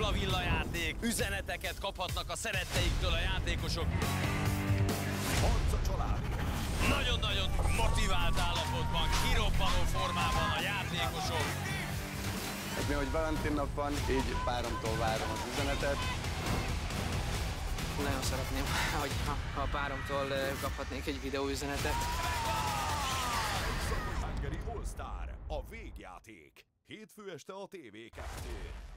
dupla villajáték, üzeneteket kaphatnak a szeretteiktől a játékosok. Harc a család. Nagyon-nagyon motivált állapotban, kirobbanó formában a játékosok. Hát mi, hogy Valentin nap van, így páromtól várom az üzenetet. Nagyon szeretném, hogy ha, ha a páromtól kaphatnék egy videóüzenetet. Hungary All Star, a végjáték. Hétfő este a TV2.